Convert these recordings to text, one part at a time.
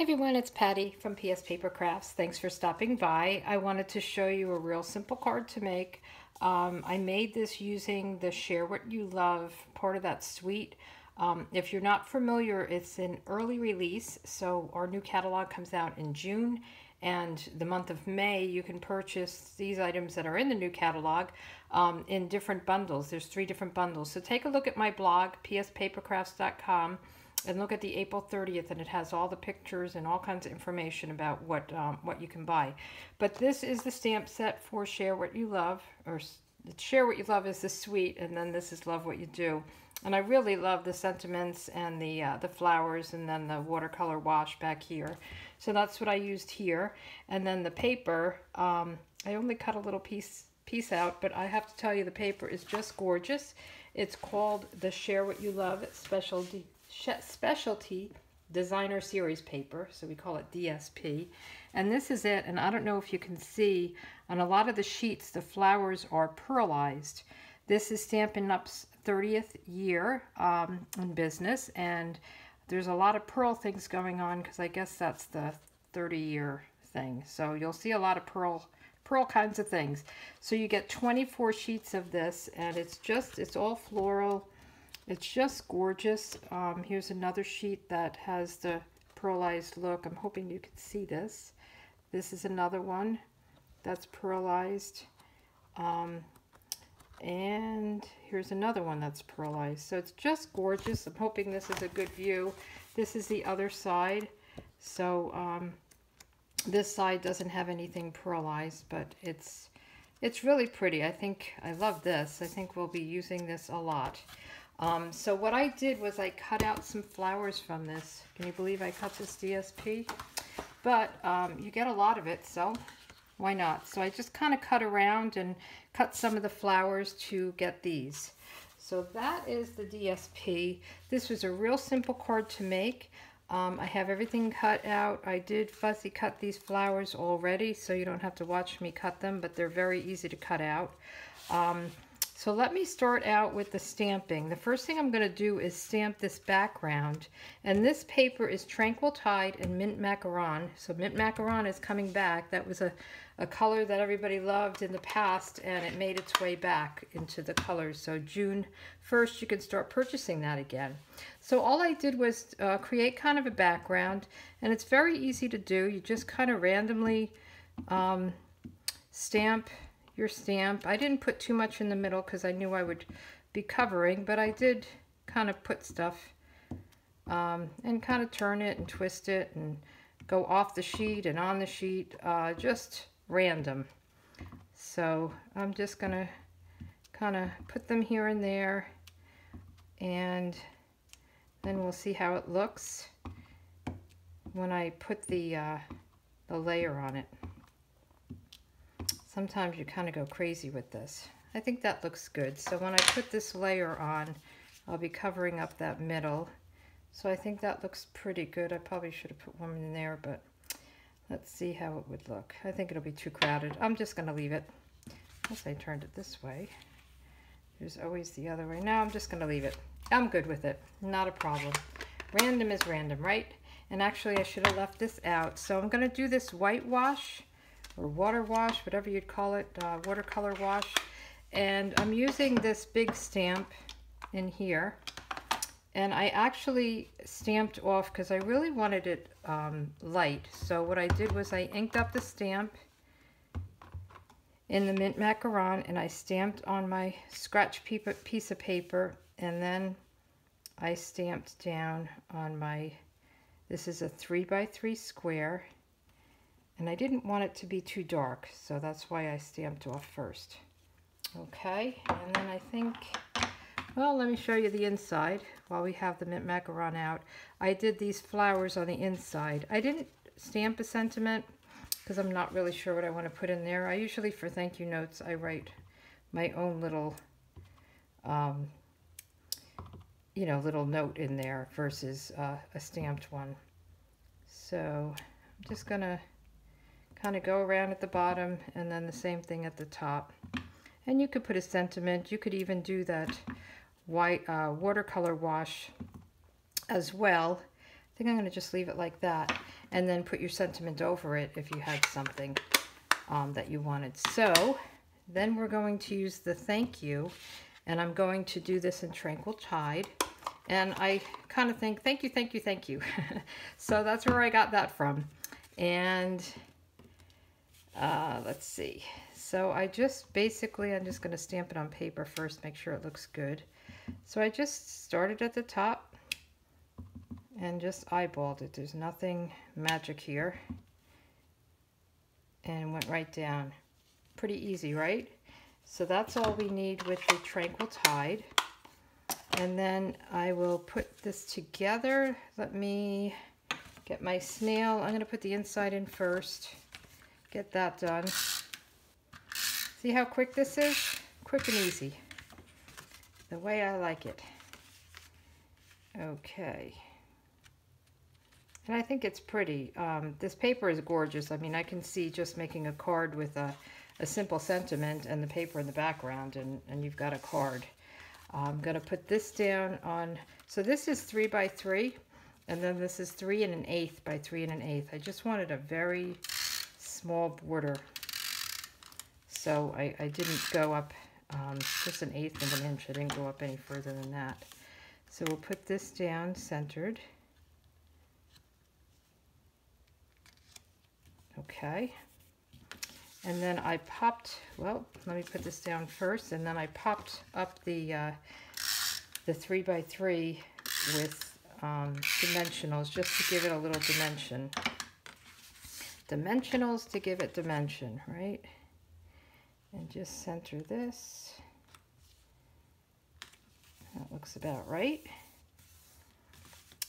Everyone, it's Patti from PS Paper Crafts. Thanks for stopping by. I wanted to show you a real simple card to make. Um, I made this using the Share What You Love part of that suite. Um, if you're not familiar, it's an early release, so our new catalog comes out in June, and the month of May you can purchase these items that are in the new catalog um, in different bundles. There's three different bundles. So take a look at my blog, pspapercrafts.com and look at the April 30th and it has all the pictures and all kinds of information about what um, what you can buy. But this is the stamp set for Share What You Love or Share What You Love is the suite and then this is Love What You Do. And I really love the sentiments and the uh, the flowers and then the watercolor wash back here. So that's what I used here. And then the paper, um, I only cut a little piece piece out, but I have to tell you the paper is just gorgeous. It's called the Share What You Love Specialty specialty designer series paper, so we call it DSP. And this is it, and I don't know if you can see, on a lot of the sheets, the flowers are pearlized. This is Stampin' Up's 30th year um, in business, and there's a lot of pearl things going on, because I guess that's the 30-year thing. So you'll see a lot of pearl pearl kinds of things. So you get 24 sheets of this, and it's just, it's all floral, it's just gorgeous. Um, here's another sheet that has the pearlized look. I'm hoping you can see this. This is another one that's pearlized. Um, and here's another one that's pearlized. So it's just gorgeous. I'm hoping this is a good view. This is the other side. So um, this side doesn't have anything pearlized, but it's it's really pretty. I think I love this. I think we'll be using this a lot. Um, so what I did was I cut out some flowers from this. Can you believe I cut this DSP? But um, you get a lot of it, so why not? So I just kind of cut around and cut some of the flowers to get these. So that is the DSP. This was a real simple card to make. Um, I have everything cut out. I did fussy cut these flowers already, so you don't have to watch me cut them, but they're very easy to cut out. Um, so let me start out with the stamping. The first thing I'm going to do is stamp this background. And this paper is Tranquil Tide and Mint Macaron. So Mint Macaron is coming back. That was a, a color that everybody loved in the past and it made its way back into the colors. So June 1st you can start purchasing that again. So all I did was uh, create kind of a background and it's very easy to do. You just kind of randomly um, stamp your stamp. I didn't put too much in the middle because I knew I would be covering, but I did kind of put stuff um, and kind of turn it and twist it and go off the sheet and on the sheet, uh, just random. So I'm just going to kind of put them here and there and then we'll see how it looks when I put the, uh, the layer on it. Sometimes you kind of go crazy with this. I think that looks good. So when I put this layer on, I'll be covering up that middle. So I think that looks pretty good. I probably should have put one in there, but let's see how it would look. I think it'll be too crowded. I'm just going to leave it. Unless I turned it this way. There's always the other way. Now I'm just going to leave it. I'm good with it. Not a problem. Random is random, right? And actually I should have left this out. So I'm going to do this whitewash or water wash, whatever you'd call it, uh, watercolor wash. And I'm using this big stamp in here. And I actually stamped off because I really wanted it um, light. So what I did was I inked up the stamp in the mint macaron and I stamped on my scratch piece of paper and then I stamped down on my, this is a three by three square and I didn't want it to be too dark, so that's why I stamped off first. Okay, and then I think, well, let me show you the inside while we have the mint macaron out. I did these flowers on the inside. I didn't stamp a sentiment because I'm not really sure what I want to put in there. I usually, for thank you notes, I write my own little, um, you know, little note in there versus uh, a stamped one. So I'm just going to kind of go around at the bottom and then the same thing at the top. And you could put a sentiment. You could even do that white uh, watercolor wash as well. I think I'm going to just leave it like that and then put your sentiment over it if you had something um, that you wanted. So then we're going to use the thank you and I'm going to do this in Tranquil Tide. And I kind of think, thank you, thank you, thank you. so that's where I got that from. And uh, let's see. So I just basically, I'm just going to stamp it on paper first, make sure it looks good. So I just started at the top and just eyeballed it. There's nothing magic here. And went right down. Pretty easy, right? So that's all we need with the Tranquil Tide. And then I will put this together. Let me get my snail. I'm going to put the inside in first. Get that done. See how quick this is? Quick and easy. The way I like it. Okay. And I think it's pretty. Um, this paper is gorgeous. I mean, I can see just making a card with a, a simple sentiment and the paper in the background, and, and you've got a card. I'm going to put this down on, so this is 3 by 3 and then this is 3 and an eighth by 3 and an eighth. I just wanted a very small border so I, I didn't go up um, just an eighth of an inch. I didn't go up any further than that. So we'll put this down centered. Okay. And then I popped, well, let me put this down first, and then I popped up the uh, the 3 by 3 with um, dimensionals just to give it a little dimension. Dimensionals to give it dimension, right? and just center this. That looks about right.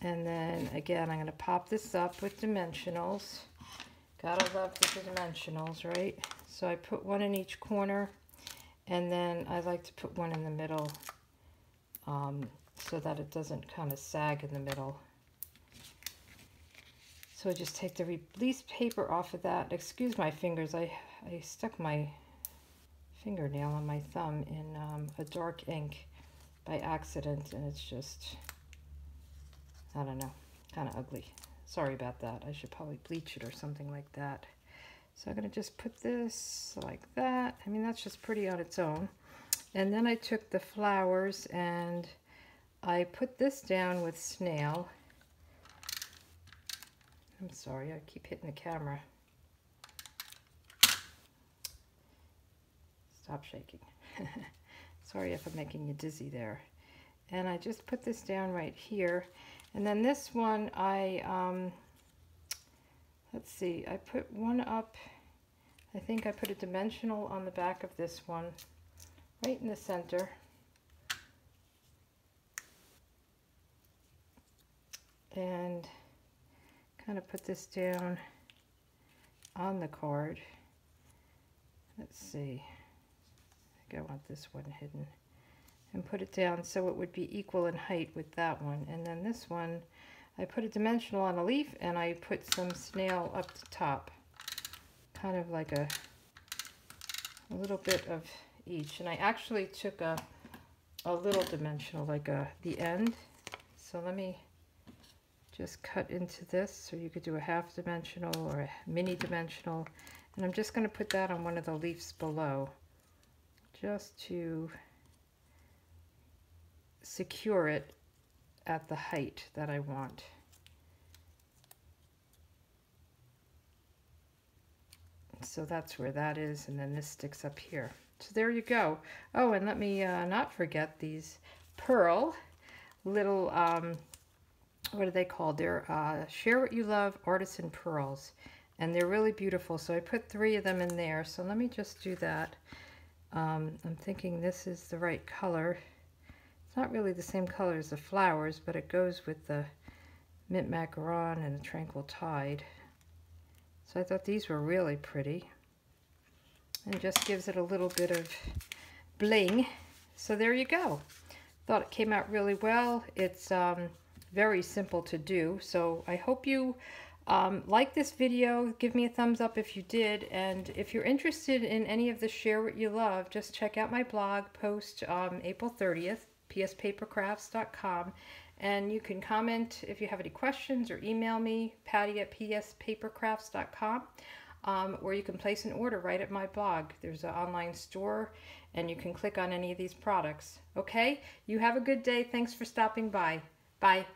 And then again, I'm going to pop this up with dimensionals. Gotta love the dimensionals, right? So I put one in each corner and then I like to put one in the middle um, so that it doesn't kind of sag in the middle. So I just take the release paper off of that. Excuse my fingers, I, I stuck my fingernail on my thumb in um, a dark ink by accident and it's just, I don't know, kind of ugly. Sorry about that. I should probably bleach it or something like that. So I'm going to just put this like that. I mean, that's just pretty on its own. And then I took the flowers and I put this down with snail. I'm sorry, I keep hitting the camera. Stop shaking. Sorry if I'm making you dizzy there. And I just put this down right here. And then this one, I, um, let's see, I put one up, I think I put a dimensional on the back of this one, right in the center. And kind of put this down on the card. Let's see. I think I want this one hidden. And put it down so it would be equal in height with that one. And then this one, I put a dimensional on a leaf and I put some snail up the top. Kind of like a, a little bit of each. And I actually took a, a little dimensional, like a the end. So let me just cut into this. So you could do a half dimensional or a mini dimensional. And I'm just going to put that on one of the leaves below just to secure it at the height that I want. So that's where that is, and then this sticks up here. So there you go. Oh, and let me uh, not forget these pearl little, um, what are they called? They're uh, Share What You Love Artisan Pearls. And they're really beautiful. So I put three of them in there. So let me just do that. Um, I'm thinking this is the right color. It's not really the same color as the flowers, but it goes with the mint macaron and the tranquil tide. So I thought these were really pretty. And just gives it a little bit of bling. So there you go. Thought it came out really well. It's um, very simple to do. So I hope you um, like this video, give me a thumbs up if you did, and if you're interested in any of the Share What You Love, just check out my blog post um, April 30th, pspapercrafts.com, And you can comment if you have any questions or email me, patti at pspapercrafts.com, um, or you can place an order right at my blog. There's an online store and you can click on any of these products. Okay? You have a good day. Thanks for stopping by. Bye.